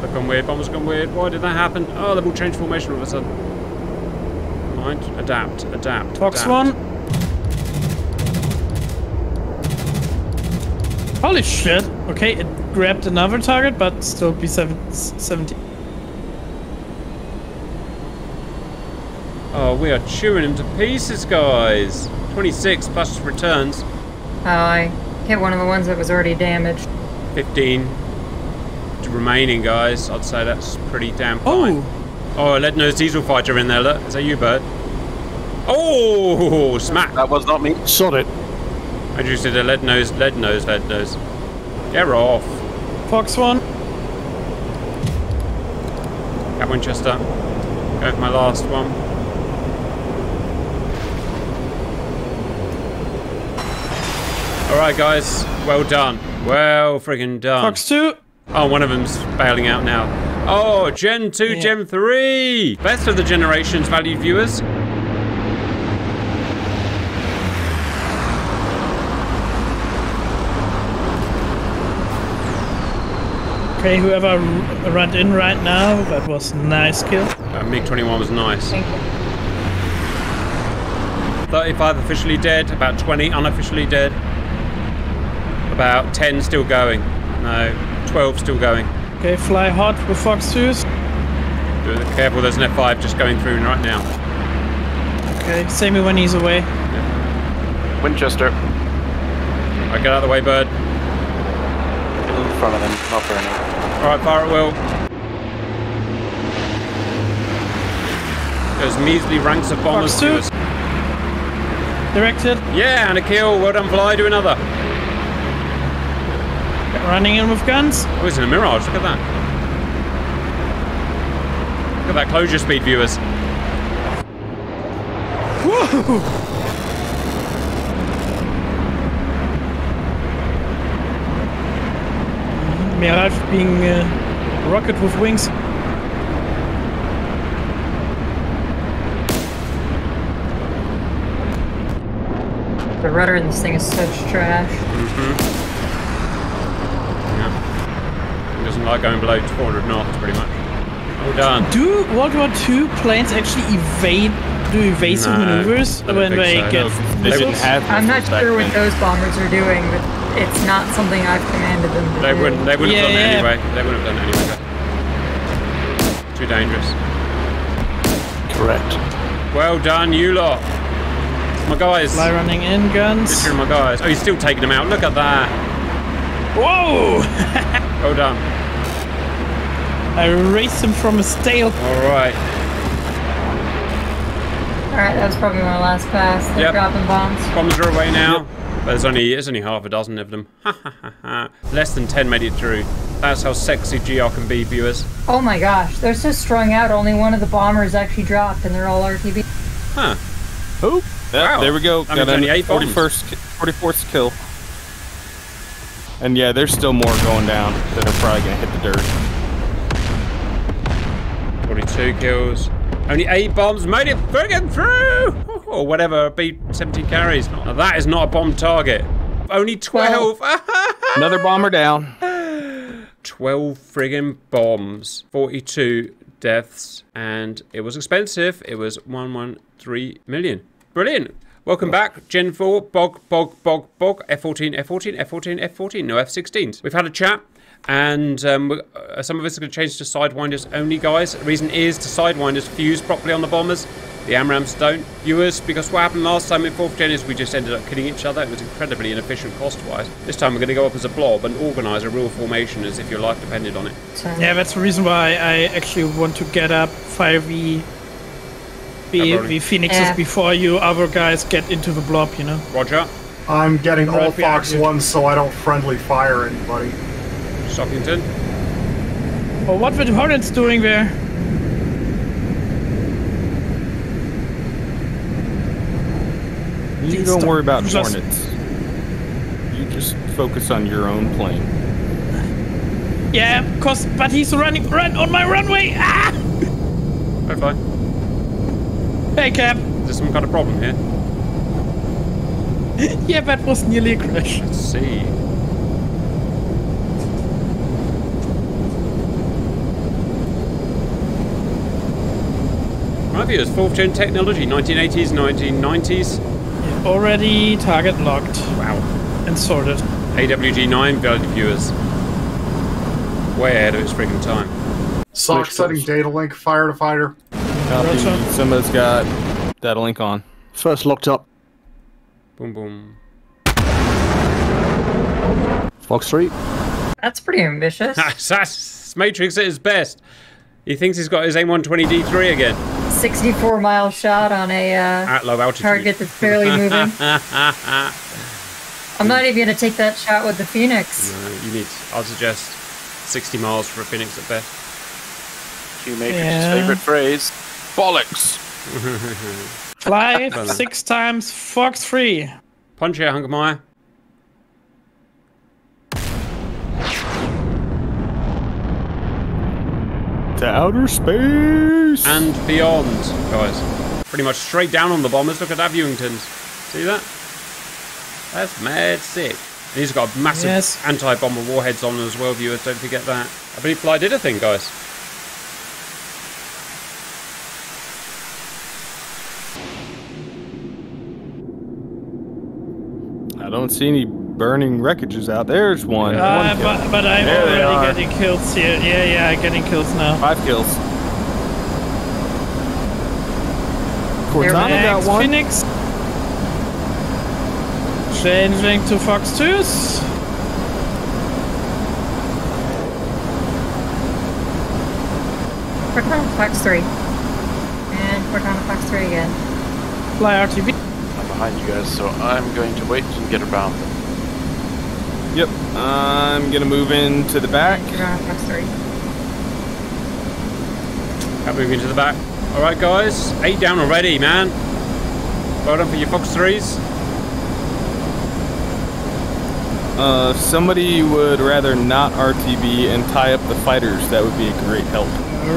They've gone weird. Bombers gone weird. Why did that happen? Oh, they've all changed formation all of a sudden. Mind. Adapt. Adapt. Fox adapt. one. Holy shit. Okay, it grabbed another target, but still B7 70. Oh, we are chewing him to pieces, guys. 26 plus returns. Oh, I hit one of the ones that was already damaged. 15 remaining, guys. I'd say that's pretty damn oh, fine. Oh, Oh, a lead nose diesel fighter in there. Look, is that you, bird? Oh, smack! That was not me. Sod it. I just did a lead nose, lead nose, lead nose. Get off. Fox one. At Winchester. Uh, go for my last one. Alright, guys. Well done. Well friggin' done. Fox two. Oh, one of them's bailing out now. Oh, Gen 2, Yeah. Gen 3! Best of the generations, valued viewers. Okay, whoever ran in right now, that was nice kill. Uh, MiG 21 was nice. Thank you. 35 officially dead, about 20 unofficially dead. About 10 still going. No, 12 still going. Okay, fly hot with Fox twos. Do careful, there's an F5 just going through right now. Okay, save me when he's away. Winchester Alright, get out of the way, bird. in front of them, not burning. Alright, fire at will. There's measly ranks of bombers. Fox two. Directed. Yeah, and a kill. Well done, Fly. Do another. Running in with guns. Oh, it's in a mirage. Look at that. Look at that closure speed, viewers. Whoa! Mirage being uh, rocket with wings. The rudder in this thing is such trash. Yeah. It doesn't like going below 400 knots, pretty much. Well done. Do World War II planes actually evade do evasive No, maneuvers when they so. get No, They didn't have I'm not sure what those bombers are doing, but it's not something I've commanded them to They do. wouldn't. They wouldn't have Yeah, done it anyway. They wouldn't have done it anyway. Too dangerous. Correct. Well done, you lot. My guys. Fly running in guns. Good my guys. Oh, he's still taking them out. Look at that. Whoa! Well done. I raced him from a stale. All right. Alright, that was probably my last pass. They're Yep. dropping bombs. Bombs are away now. But there's only there's only half a dozen of them. Ha ha ha ha. Less than ten made it through. That's how sexy GR can be, viewers. Oh my gosh, they're so strung out, only one of the bombers actually dropped, and they're all Huh. Oh, yeah, Wow. there we go. That means Got only an eight bombs. 41st, 44th kill. And yeah, there's still more going down that are probably gonna hit the dirt. 42 kills. Only eight bombs made it friggin' through! Or whatever, B-17 carries. Now that is not a bomb target. Only 12. Another bomber down. 12 friggin' bombs. 42 deaths. And it was expensive. It was 113 million. Brilliant. Welcome back, Gen 4, Bog, Bog, Bog, Bog, F14, F14, F14, F14, no F16s. We've had a chat, and um, uh, some of us are going to change to Sidewinders only, guys. The reason is the Sidewinders fuse properly on the bombers, the AMRAAMs don't. Viewers, because what happened last time in 4th Gen is we just ended up killing each other. It was incredibly inefficient cost-wise. This time we're going to go up as a blob and organise a real formation as if your life depended on it. Yeah, that's the reason why I actually want to get up 5v v, Pepperoni. Phoenixes Yeah. before you other guys get into the blob, you know? Roger, I'm getting all Fox you. 1 so I don't friendly fire anybody. Stockington. Well, what were the Hornets doing there? You don't don't- worry about just- hornets. You just focus on your own plane. Yeah, cause but he's running run on my runway. Ah! Hi, fly. Hey Cap. Is there some kind of problem here? Yeah, that was nearly a crash. Let's see. My view is 4th gen technology, 1980s, 1990s. Already target locked Wow. and sorted. AWG9 value viewers. Way ahead of its freaking time. Sock setting data link, fire to fighter. Copy. Roger. Somebody's got that link on. First locked up. Boom, boom. Fox 3. That's pretty ambitious. That's Matrix at his best. He thinks he's got his A120D3 again 64 mile shot on a uh, at low altitude. target that's barely moving. I'm not even gonna take that shot with the Phoenix. Uh, you need, I'll suggest 60 miles for a Phoenix at best. Q Matrix's Yeah. favorite phrase. Bollocks. Fly six times, Fox three. Punch it, Hungermeyer. To outer space. and beyond, guys. Pretty much straight down on the bombers. Look at that Viewingtons. See that? That's mad sick. And he's got massive Yes. anti-bomber warheads on as well, viewers. Don't forget that. I believe Fly did a thing, guys. I don't see any burning wreckages out. There's one. Uh, one but, but I'm There already getting kills here. Yeah, yeah, I'm getting kills now. Five kills. Cortana got one. Phoenix. Changing to Fox 2s. Cortana Fox 3. And Cortana Fox 3 again. Fly RTB. I'm behind you guys, so I'm going to wait and get around them. Yep. I'm gonna move into the back. Cortana Fox 3. Now moving to the back. All right, guys. Eight down already, man. Well done for your Fox 3s. Uh, if somebody would rather not RTB and tie up the fighters, that would be a great help.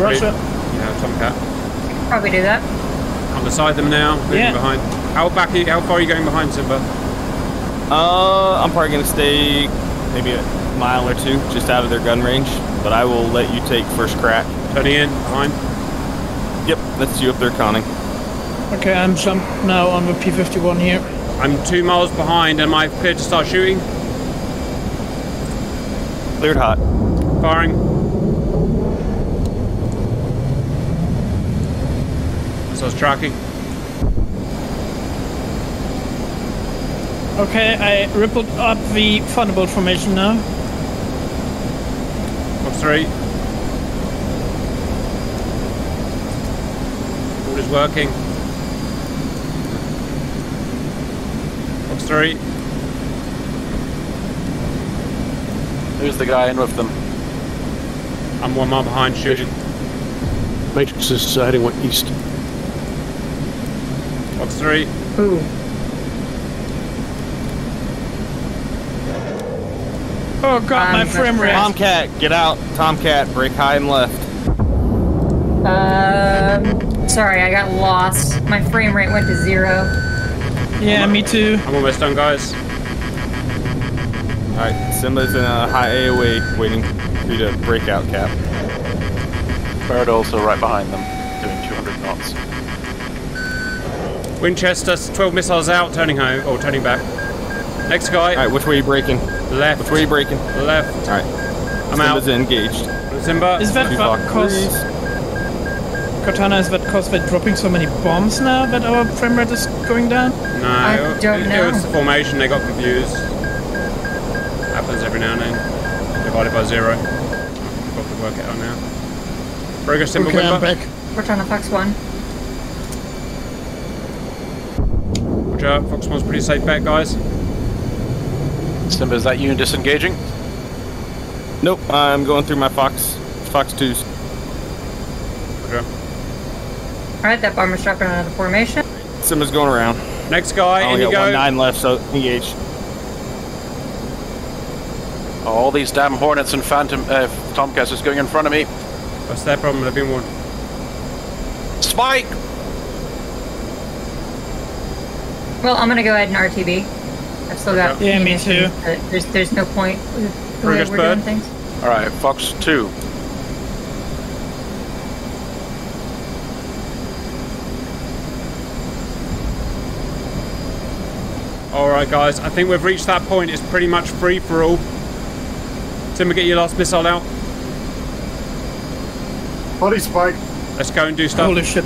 Russia. Yeah, Tomcat. Probably do that. I'm beside them now. Moving Yeah. behind. How back? Are you, how far are you going behind, Simba? Uh, I'm probably gonna stay maybe a mile or two just out of their gun range, but I will let you take first crack. Turning in behind. Yep, that's you up there, Conning. Okay, I'm jumped now on the P51 here. I'm two miles behind. Am I clear to start shooting? Cleared hot. Firing. So I was tracking. Okay, I rippled up the Thunderbolt formation now. Fox 3. All is working. Fox 3. Who's the guy in with them. I'm one mile behind shooting. Matrix is uh, heading wa- east. Fox 3. Ooh. Oh god, my frame rate. Tomcat, get out. Tomcat, break high and left. Um, sorry, I got lost. My frame rate went to zero. Yeah, me too. I'm almost done, guys. Alright, Simba's in a high AOA waiting for you to break out, Cap. Bird also right behind them, doing 200 knots. Winchester, 12 missiles out, turning home, or turning back. Next guy, Alright, which way are you breaking? Left, Which way are you breaking? left. Alright, I'm out. Simba's engaged. Simba, Is that Two what Fox cause threes. Cortana? Is that cause we're dropping so many bombs now that our frame rate is going down? no, I don't it, know. it was the formation, they got confused. Happens every now and then. Divided by zero. I've got to work it out now. Progress Simba Okay, I'm back. We're trying to Fox 1. Watch out, Fox One's pretty safe bet, guys. Simba, is that you disengaging? Nope, I'm going through my Fox Fox 2s. Okay. Alright, that bomber's dropping out of the formation. Simba's going around. Next guy, I only got one Indigo. nine left, so engage. All these damn Hornets and Phantom uh, Tomcats is going in front of me. What's their problem? They've been warned. Spike! Well, I'm gonna go ahead and RTB. I've still got. Yeah, me too. Uh, there's, there's no point the way we're bird. doing things. Alright, Fox 2. Alright, guys, I think we've reached that point. It's pretty much free for all. Simba, get your last missile out. Buddy Spike. Let's go and do stuff. Holy shit.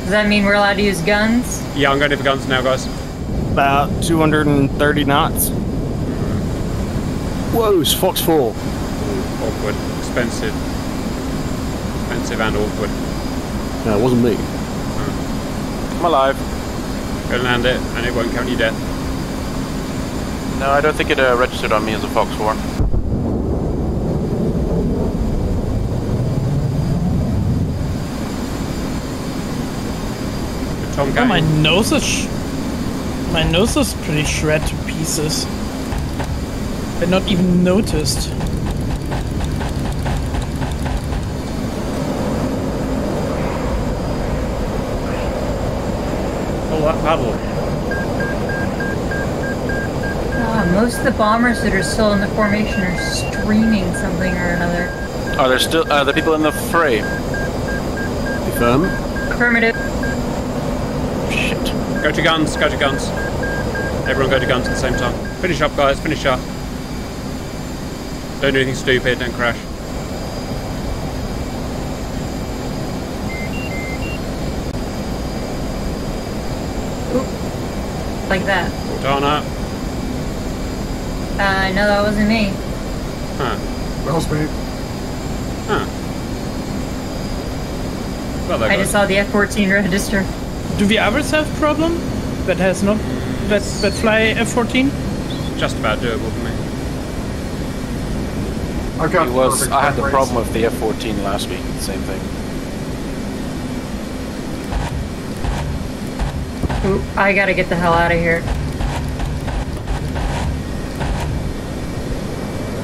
Does that mean we're allowed to use guns? Yeah, I'm going to for guns now, guys. About 230 knots. Whoa, it's Fox 4. Awkward. Expensive. Expensive and awkward. No, it wasn't me. I'm alive. Go and land it, and it won't count your death. No, I don't think it uh, registered on me as a Fox 4. Good Tom Oh, my Gatting. nose is. Sh- my nose is pretty shred to pieces. I not even noticed. Oh, that paddle. Ah, most of the bombers that are still in the formation are streaming something or another. Are there still are the people in the fray? Confirm. Affirmative. Shit. Go to guns, go to guns. Everyone go to guns at the same time. Finish up, guys, finish up. Don't do anything stupid, don't crash. Like that. Cortana. Uh, no, that wasn't me. Huh. That was me. Huh. Well, there I just saw the F-14 register. Do the others have problem that has not that that fly F-14? Just about doable for me. I've got It was. I had the frame problem with the F-14 last week. Same thing. Ooh, I gotta get the hell out of here.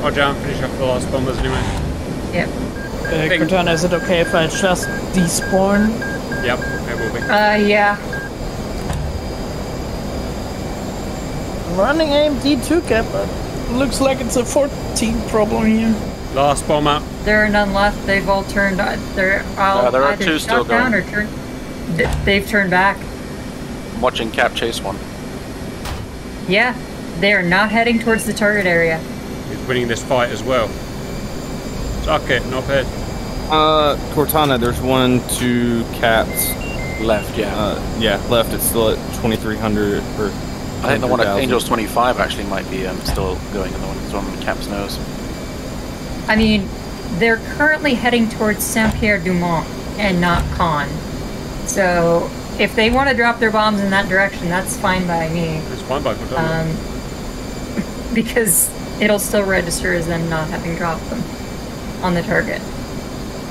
Oh, John, finish up the last bombers anyway. Yep. Uh, Think- Cortana, is it okay if I just despawn? Yep, it will be. Uh, yeah. Running AMD 2 cap, but looks like it's a 14 problem here. Last bomb bomber. There are none left. They've all turned. uh, They're all Yeah, there are two still down going. or turned. They've turned back. I'm watching Cap chase one. Yeah, they are not heading towards the target area. He's winning this fight as well. Suck it, not head. Uh, Cortana, there's one, two caps. Left, yeah. Uh, yeah, left. It's still at 2300 or. I think the one at Angels 25 actually might be um, still going, and the one that's on Cap's nose. I mean, they're currently heading towards Saint Pierre Dumont and not Caen. So if they want to drop their bombs in that direction, that's fine by me. It's fine by Cortana. Um, because it'll still register as them not having dropped them on the target.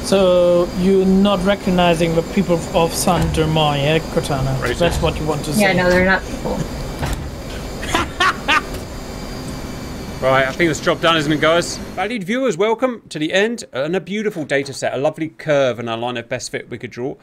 So you're not recognizing the people of Saint Germain, yeah, Cortana? Racist. That's what you want to say. Yeah, no, they're not people. Right, I think this job done, isn't it, guys? Valued viewers, welcome to the end and a beautiful data set, a lovely curve and a line of best fit we could draw.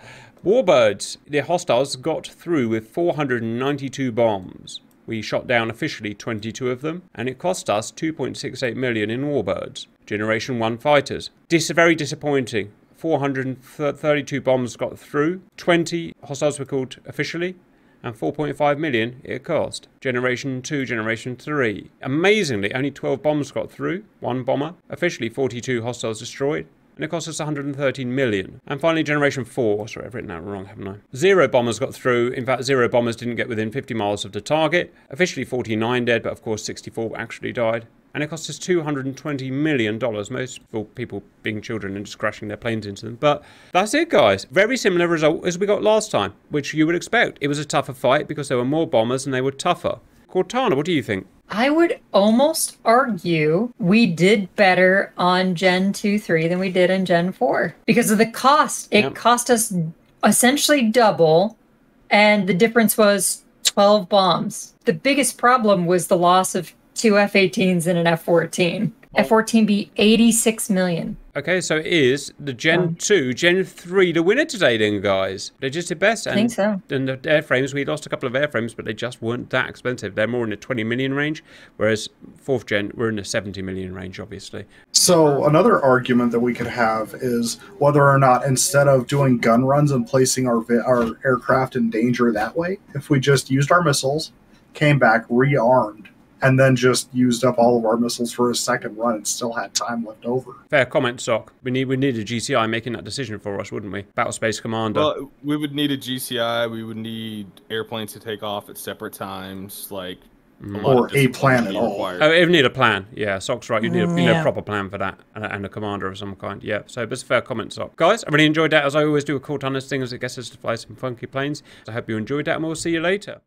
Warbirds, the hostiles got through with 492 bombs. We shot down officially 22 of them, and it cost us 2.68 million in Warbirds. Generation 1 fighters. This is very disappointing. 432 bombs got through, 20 hostiles were called officially, and 4.5 million it cost. Generation 2, Generation 3. Amazingly, only 12 bombs got through, one bomber. Officially 42 hostiles destroyed. And it cost us 113 million. And finally, Generation 4. Sorry, I've written that wrong, haven't I? Zero bombers got through. In fact, zero bombers didn't get within 50 miles of the target. Officially 49 dead, but of course 64 actually died and it cost us $220 million, most for people being children and just crashing their planes into them. But that's it, guys. Very similar result as we got last time, which you would expect. It was a tougher fight because there were more bombers and they were tougher. Cortana, what do you think? I would almost argue we did better on Gen 2 3 than we did in Gen 4 because of the cost. It cost us essentially double, and the difference was 12 bombs. The biggest problem was the loss of two F 18s and an F 14. F 14 be 86 million. Okay, so it is the Gen 2, Gen 3 the winner today, then, guys. They just did best. And, think so. And the airframes, we lost a couple of airframes, but they just weren't that expensive. They're more in the 20 million range, whereas 4th Gen, we're in the 70 million range, obviously. So another argument that we could have is whether or not instead of doing gun runs and placing our our aircraft in danger that way, if we just used our missiles, came back rearmed, and then just used up all of our missiles for a second run and still had time left over. Fair comment, Sock. We need we need a GCI making that decision for us, wouldn't we? Battle Space Commander. Well, we would need a GCI. We would need airplanes to take off at separate times. Like a mm. Or a discipline plan would at all. required. Oh, you need a plan. Yeah, Sock's right. You need a, you need a proper plan for that and a, and a commander of some kind. Yeah, so it's a fair comment, Sock. Guys, I really enjoyed that as I always do a cool ton of thing as it gets us to fly some funky planes. So I hope you enjoyed that and we'll see you later.